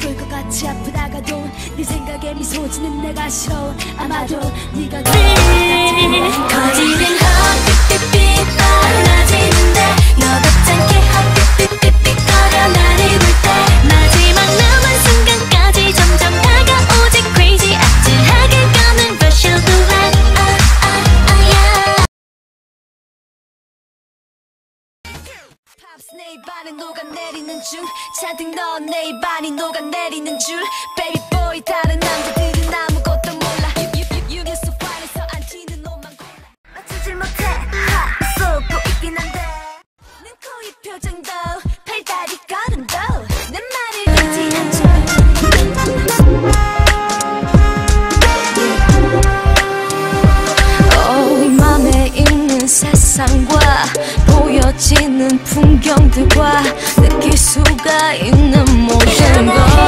죽을 것 같이 아프다가도 네 생각에 미소 짓는 내가 싫어. 아마도 네가 거짓은 값 내 입안에 녹아내리는 중 차등 넣은 내 입안이 녹아내리는 줄. Baby boy 다른 남자들은 아무것도 몰라. You, 에서 화내서 안 튀는 옷만 골라. 맞추질 못해. 하, 쏘고 있긴 한데. 는 코의 표정도 않은 풍경들과 느낄 수가 있는 모든 걸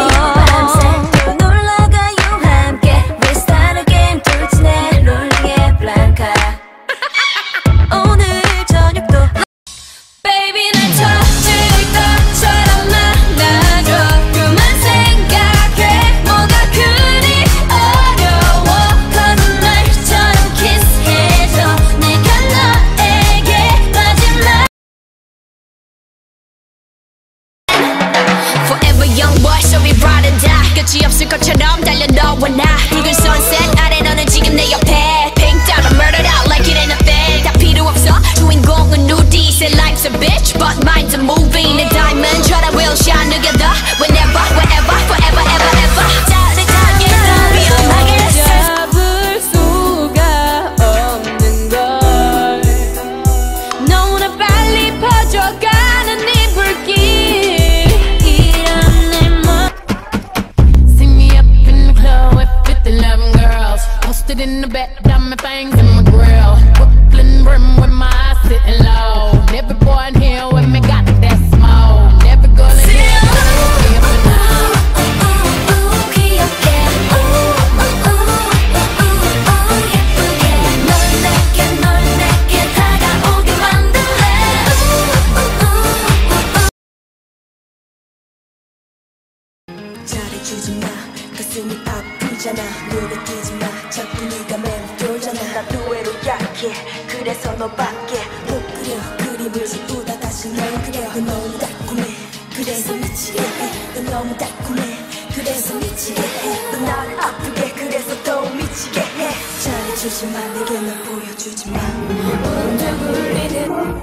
주지 마. 가슴이 아프잖아. 눈에 띄지 마. 자꾸 네가 맴돌잖아. 난 의외로 약해 그래서 너밖에 못 그려. 그림을 지우다 다시 널 그려. 넌 너무 달콤해. 그래서 미치게 해넌 너무 달콤해. 그래서 미치게 해넌 나를 아프게. 그래서 더 미치게 해. 잘해주지 마. 내게 널 보여주지 마. 언제 불리는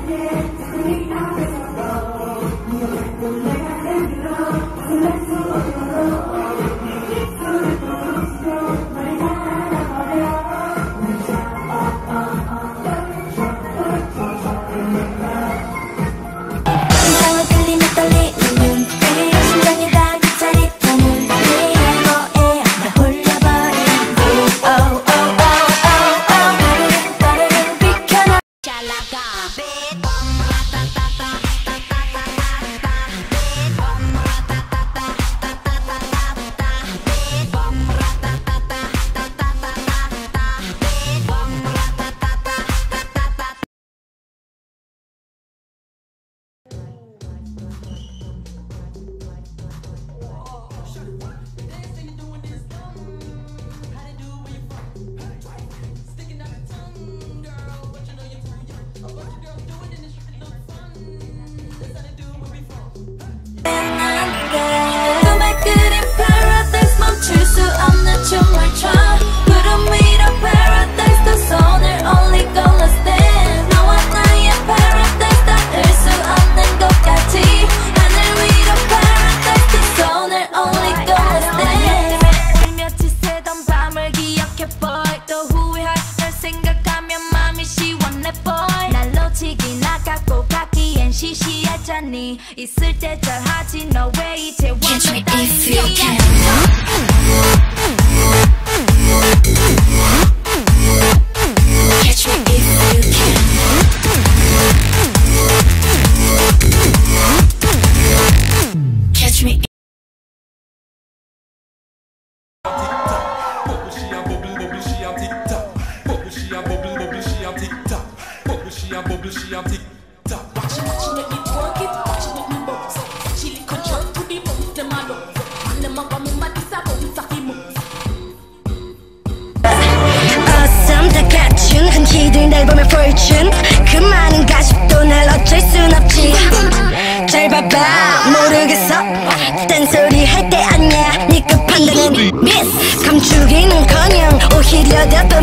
감추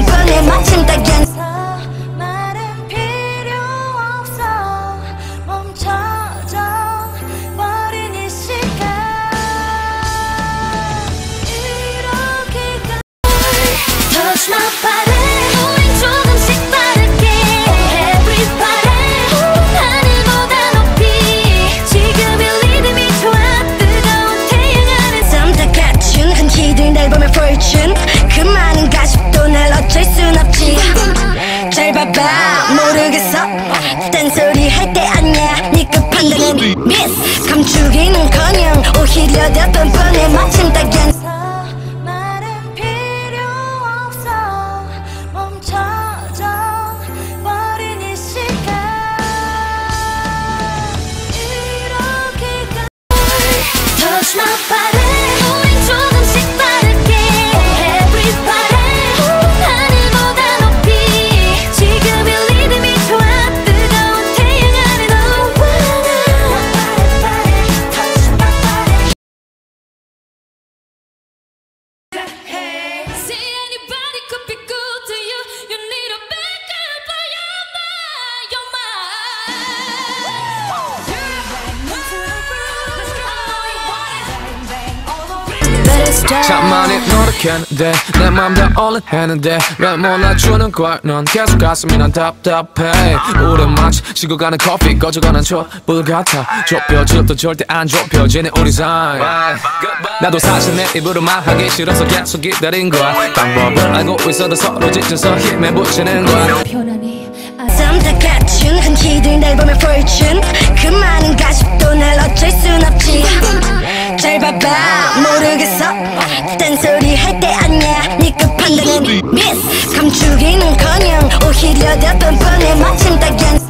많이 노력했는데 내 맘 다 올라했는데 왜 몰라주는 걸넌 계속 가슴이 난 답답해. 우린 마치 식어가는 커피 꺼져가는 촛불 같아. 좁혀져도 절대 안 좁혀지는 우리 사이. 나도 사실 내 입으로 말하기 싫어서 계속 기다린 거야. 방법을 알고 있어도 서로 지쳐서 힘에 붙이는 거야. 썸다 갖춘 흔히들 날 보면 fortune 판단은 미스. 감추기는커녕 오히려 더 뻔뻔해. 마침 딱연